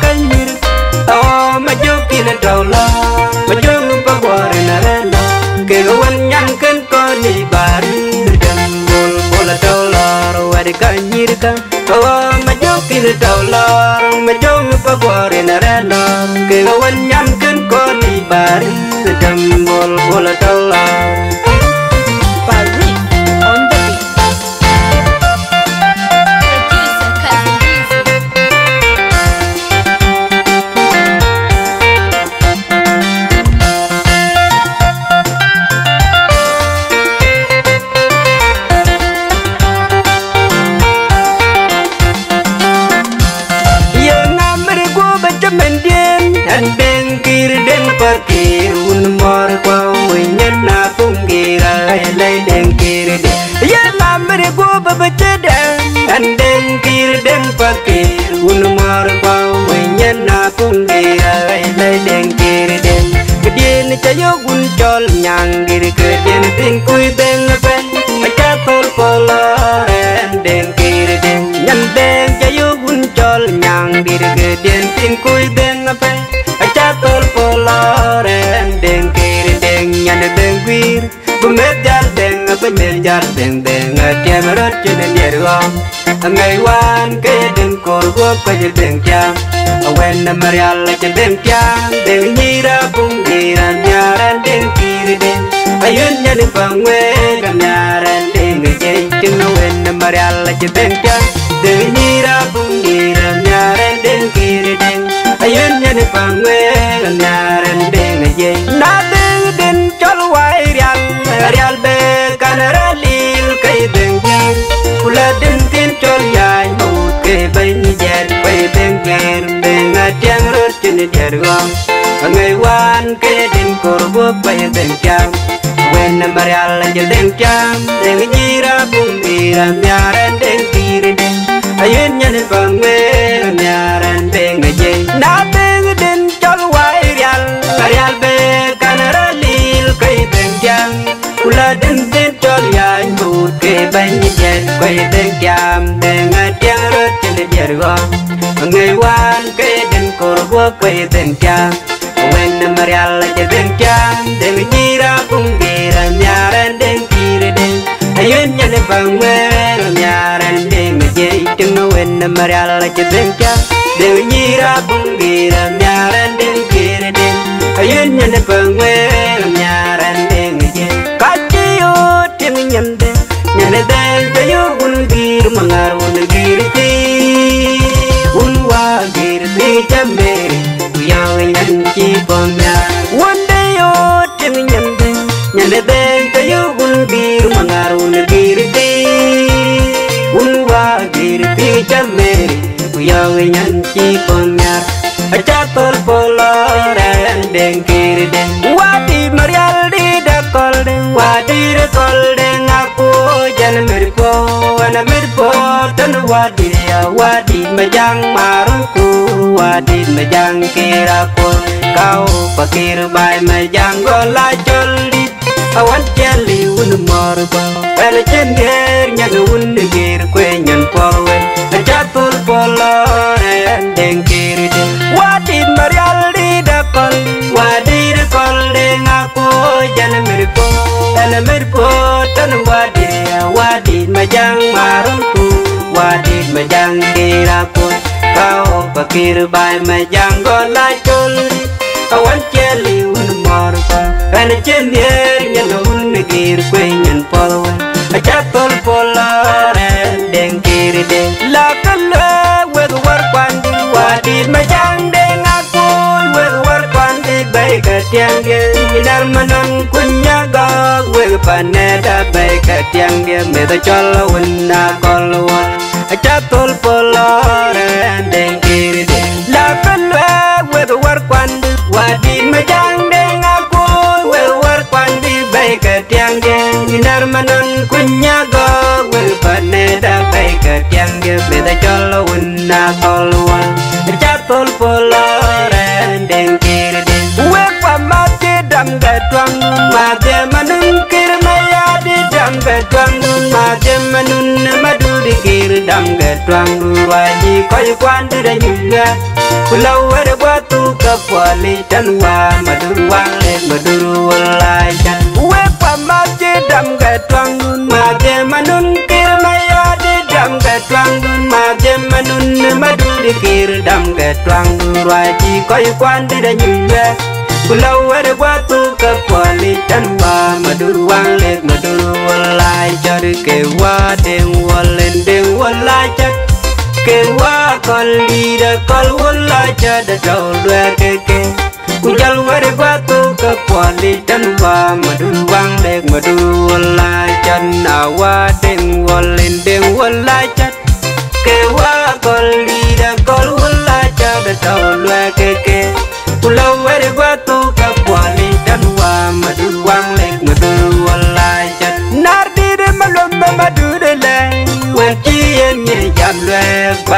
ba wer ka nyir o ma jo kile dalo ma jo pa gwar na relo ke wan nyan ken ko ni bari den bol bol dalo wer ka nyir ka o ma jo kile dalo ma jo pa gwar na relo ke wan nyan ken ko ni bari den bol bol dalo pe me jar den den tiam rot chen yer go ngai wan ke den là go tiền trang den nhi ra cũng đi ra nhà ran den kỳ đi giran ai yên nhà đừng ayun nyan pang nhà kam nyaran người chơi chen quên năm mươi chen là kya tiền trang bung rot chen der go. Ngai wan ke đêm kor bo bai den cham wen na marial je den cham den jira bung dira nyaran den kir den ayun nyan pang me nyaran den ge na den den chol wai rial rial be kan ralil kai den cham kula den den chol yai mu ke bai ni jer đêm den cham den atiang rot chen der go. Người wan ke den kor bo bai phong cham wen nhà marial je den cham den jira bung dira nyaran den kir den ayun nyan pang me nyaran den ge tung wen na marial je den cham den jira bung dira nyaran den kir den ayun nyan pang me nyaran den ge kachiyo ting nyan den nyan den kayo gun gir mangar gir yang nyan chi pom one day yo ting nyan den nyan den kayo gun gir mangar un gir ti. Un wa gir ti chame yang nyan chi pom acha tol poloran den kir den wadi marial di da deng wadi da deng aku jan mirpo wana mirpo tan wadi, ya wadi majang marunku wadi majang kira ko kau pakir bai majang gola jolli awan jali un morba pel cender nyag un gir kwe nyan porwe. Acha tol poloran den kir den wadi marial di da kol wadi da kol den aku jan mirpo tan tan wadi wadi majang marunku wadi majang kira kau pakir bai majang gola jolli awan jali un morba pel cender nyan un gir kwe nyan porwe acha tol poloran deng kir den la kala wed war kwandi wadi majang deng aku wed war kwandi bai ka tiang ge minar mana wed paneda bai ka tiang ge me da chol wonna kolwa acha tol poloran den kir den la kala wed war kwandi wadi majang den aku wed war kwandi bai ka tiang ge minar manon kunya ga wed paneda bai ka tiang ge me da chol wonna kolwa acha tol poloran den manun ma du di kir dam ga twang qua ji ko kwan de da nyuga kulau ada batu kapali dan wa madur wang le madur walai chan we pa ma je dam ga twang ma de manun kir ma ya di dam mà twang ma de manun ma du di kir dam ga twang wa ji ko kwan de da nyuga kulau ada batu kapali dan wa madur wang le madur walai jar ke wa deng walen deng walai jar ke wa kol lida kol walai jar da lua ke ke kujal jal wari batu ke kuali dan wa madu wang dek madu wala jan awa deng walen deng walai jar ke wa kol lida kol wala jada dau lua ke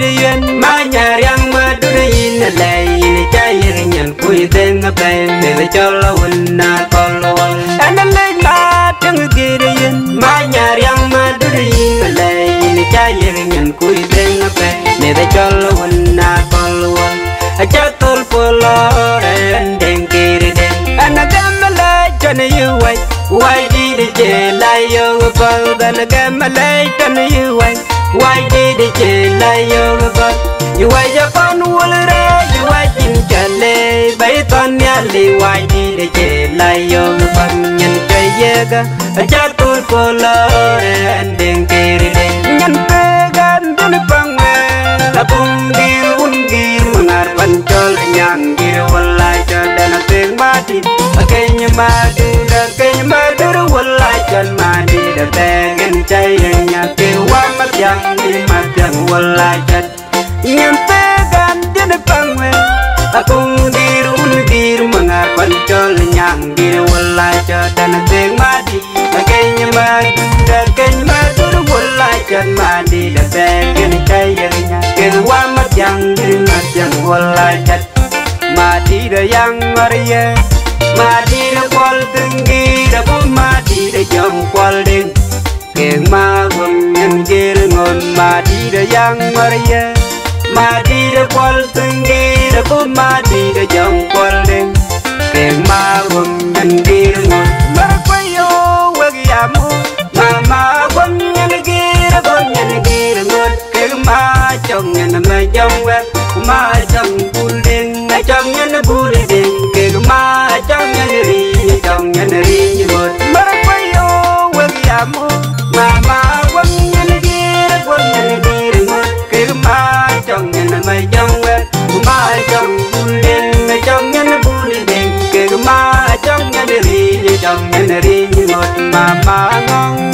ma yen ma nyar yang ma dur yin le yin cha yin nyan kui deng a pe me le cho la wun na ko lo ana le ma ting gir yen ma nyar yang ma dur yin le yin cha yin nyan kui deng a pe me le cho la wun na ko lo a cha tol po lo ren deng kir deng ana gam le cho ne yu wai wai di de che la yo ko dan gam le cho ne yu wai wai di de che la yo ko yu wai ja kon wul re yu wai chin chale bai ton ya li wai di de che la yo ko nyen che ye ga cha tu ko lo ren deng kir deng nyen pe gan den pang me la bung dir, un gir mangar pan chol nyang gir walai cha dan teng ma di. Kenya ma du da kenya ma du walai chan ma di da te gen chai ke yang di ma yang walai chan nyen pe gan den pang me akung dir un gir mangar pan chol nyang gir walai dan teng ma di kenya ma du da kenya ma du walai chan ma di da te gen yang di ma yang walai chan ma da yang maria ma di da kwal tinggi da pun ma di da jom kwal ding keng ma gum nhân gir ngon mà đi da yang maria. Ma di da kwal tinggi da bu mà đi da jom kwal ding keng ma gum nhân gir ngon quay kwa yo wagi amu à mà ma gum nhân gir gum nhân gir ngon keng ma chong nhân mà jom wek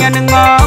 nhân ngong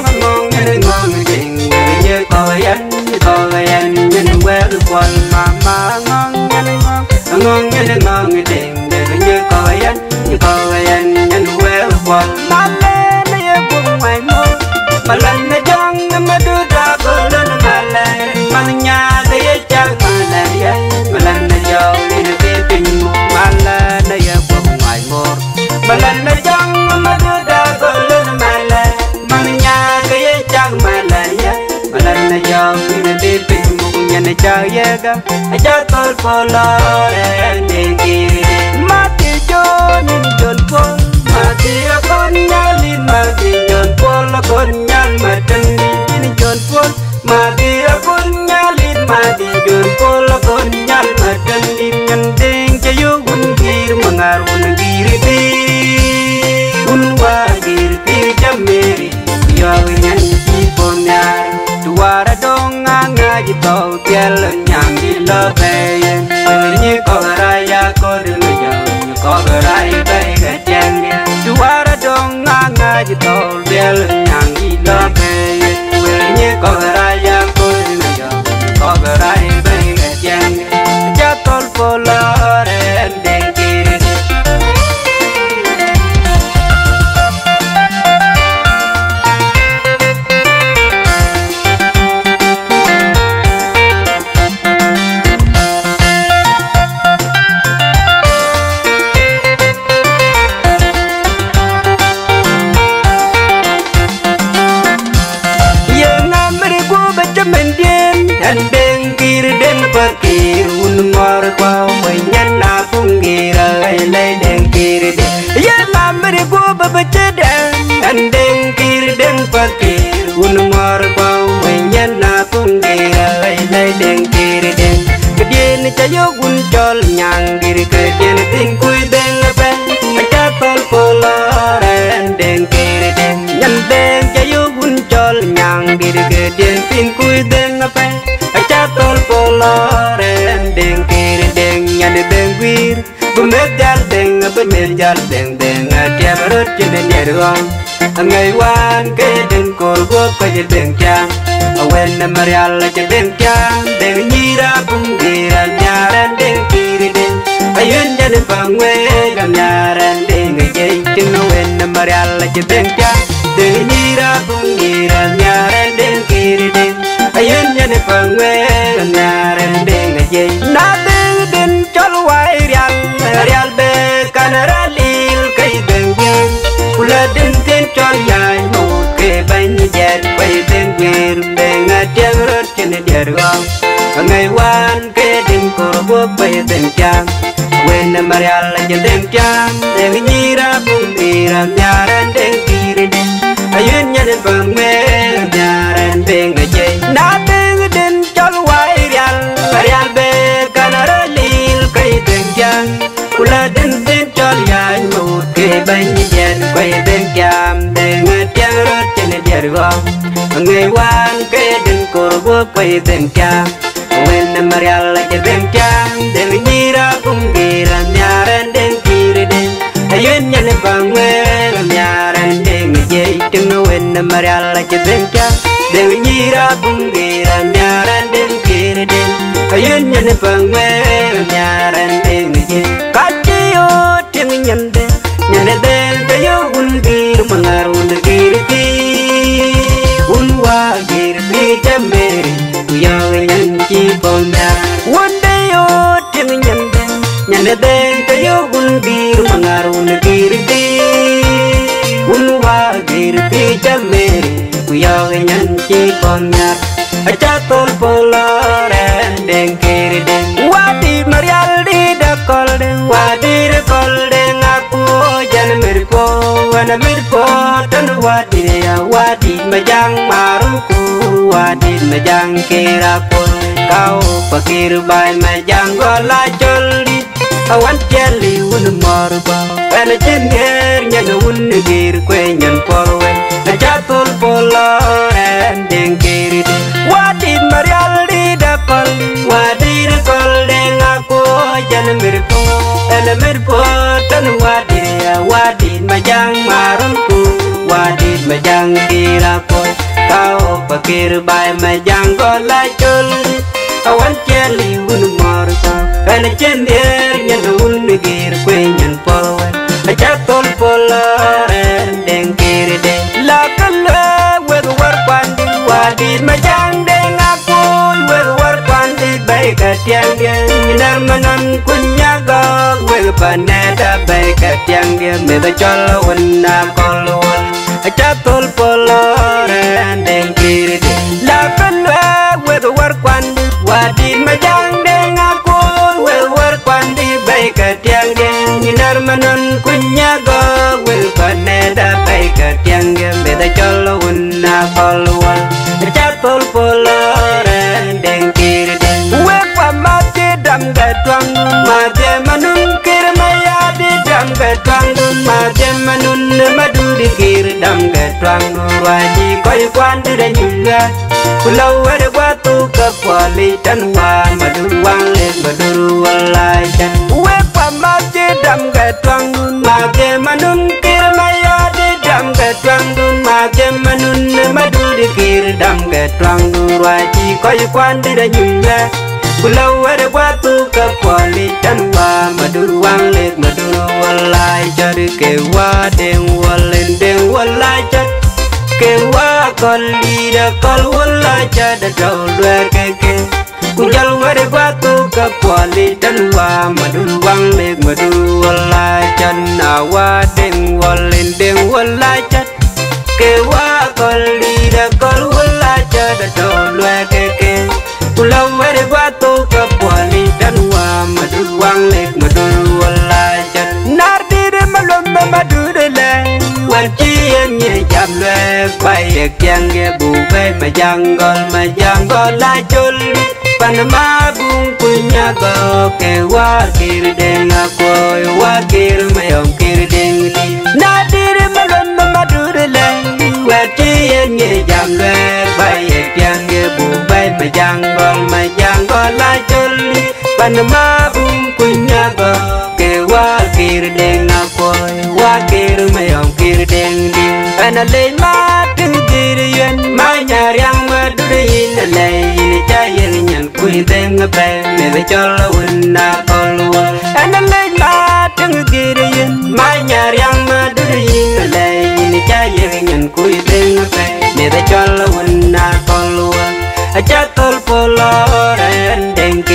cha ye ga cha tol polo re ne ki ma ti jo nin jon pol ma ti kon nyalin ma ti jon pol kon nyal ma tan ni jon pol yo gun chol nyang gir kedien tin kui den pe acha tol poloren deng kir den nyan den chayo gun chol nyang gir kedien tin kui den pe acha tol poloren deng kir den nyan den wir Bumet jal deng bumet jal deng deng tiap rut chen ne ruang ngai wan ke den kol go ko je deng chang wen na marial je deng chang deng nyira bung gira nyaran deng kiri deng ayun jan pangwe gam nyaran deng je tin wen na marial je deng chang deng nyira bung gira nyaran deng kiri deng ayun jan pangwe gam nyaran deng je na deng den chol wai rial rial be kanara lil kai deng deng kula den ten chol yai mo ke ban jet kai deng tiếng deng trên địa rot ngày der gong ngai wan ke bay ko bo quên deng chang wen na marial chen deng chang deng ni ra bum ni ra nyaran deng kiri deng ayun nyan bang me nyaran deng a jai na deng den chol wai rial. Rial be kanara lil kai deng chang kula den den chol yai mo ke nhà jet kai deng cham quay a tiang rot chen der gong ngai wan ke den ko bo kai deng chang wen na marial chen deng chang deng đi ra bum ni ra nyaran deng kiri deng ayun ngày bang me nyaran deng jai ting wen na marial tìm cha. Để mình đi ra bum ni ra nyaran deng kiri deng ayun nyan bang ngày nyaran de yo un bir mangar un gir ti. Un wa gir ti jameri yo nyan chi pon ya acha tol poloren deng kiri deng. Wadi marial di da kol deng. Wadi de kol deng aku, jan mirpo wana mirpo. Tan wadi ya, wadi majang maruku wadi majang kira pun kau pakir bai majang gola jolli awan jeli un morba ana jenger nyan un gir kwe nyan porwe. Acha tol poloren deng kiri deng wadi marial di da kol wadi de kol deng aku jan mirpo ana mirpo tan wadi ya wadi majang marunku, wadi majang kira pun kau pakir bai majang gola jolli ana jenger nyan un gir kwe nyan porwe acha tol poloren deng kiri deng. La kala wed war kwandi wadi majang deng aku wed war kwandi bai ka tiang dia nar manan kunya ga wed paneda bai ka tiang dia me da cholo wanna kolwal acha tol poloren deng kiri deng. La kala wed war kwandi wadi majang kir dam ga twang wa ji koi kwan di da nyunga kulau wa de wa tu ka kwali tan wa ma du wang le ma du walai chan we pa ma ti dam ga twang ma je manun kir ma ya di dam ga twang ma je manun ma du di kir dam ga twang wa ji koi kwan di da nyunga kulau wa de wa tu ka kwali tan walai chan ke wa den walen den walai chan ke wa kol di da kol walai chan da do lwe ke ke Kujal wade batu ka kwali tan wa madun wang le madu walai chan na wa deng walin deng walai chan ke wa kol di da kol walai chan da wang le madu walai chan Nar di de malum madu de le chiên nhẹ chạm lệ bay kiang ge bu bay mà giang gol mà giang gol la chul panama bung punya go ke wa kir deng akoy wa kir mayom kir deng di na dir malon ma dur le wa chiên nhẹ chạm lệ bay kiang ge bu bay mà giang gol mà giang gol la chul panama bung ke wa kir deng na akoy wa kir me yong kir deng di ana le ma tin dir yen ma nyar yang ma dur yin le yin cha yin nyan kui deng pe me de chol un na kol wa ana le ma tin dir yen ma nyar yang ma dur yin le yin cha yin nyan kui deng pe me de chol un na kol wa cha tol polo ren deng kir deng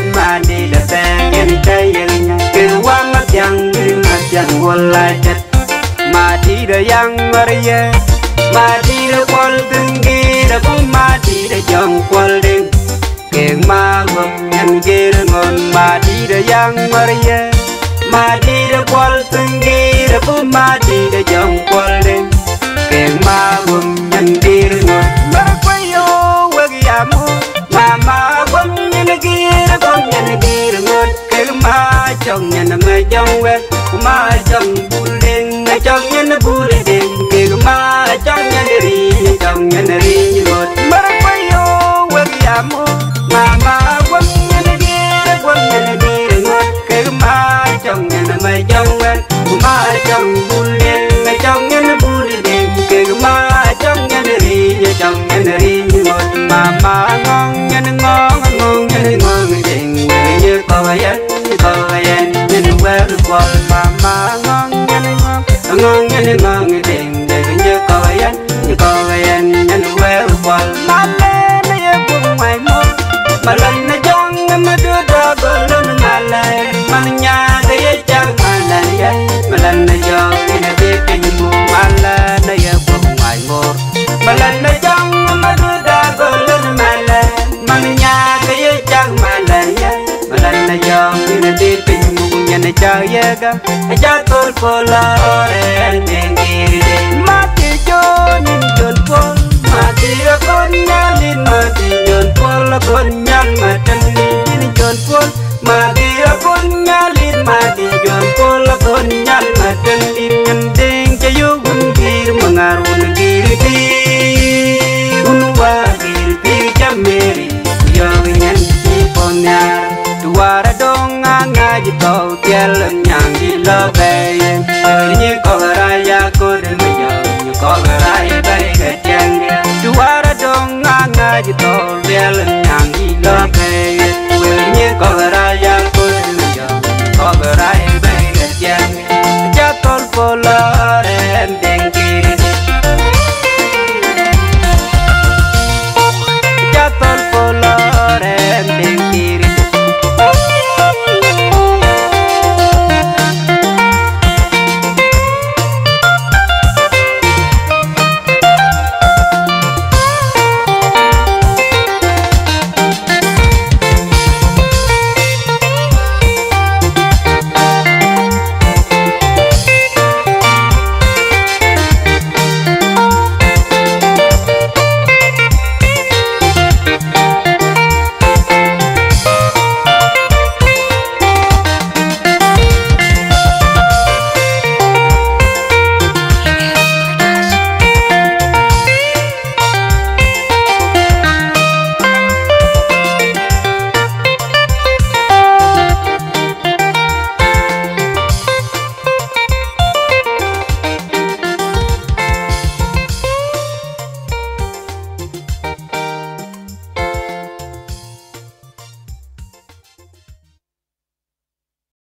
wala cha da degen chay nya ke wa mat mati da yang maria mati da kwal tungi da bu mati da jong kwal ding keng ma gom nyan gir ngon mati da yang maria mati da kwal tungi da bu mati da jong kwal ding chong nyan ma jong wet ma chong bul ding chong nyan bul ding keng ma chong nyan ri chong nyan ri ngot mar kwayo wagi amu mama gom nyan gir gom nyan gir ngot keng ma chong nyan ma jong wet ma chong bul nya na cha ye ga cha tol pola re ding mati jonin jol pol mati ra kon nyalin mati jol pol kon nyal matan ni jol pol mati ra kon nyalin mati jol pol kon nyal matan ni nyan ding cha yu gun gir mangar un gir ti un wa gir ti cha meri yo nyan ti pon yar tuara dong đi chỉ cầu tiền lần nhàng đi lo về Bởi như có ra ya cô đến bây giờ Như có ra ya bay cái chàng Chú ra đông ngang ngay chỉ cầu tiền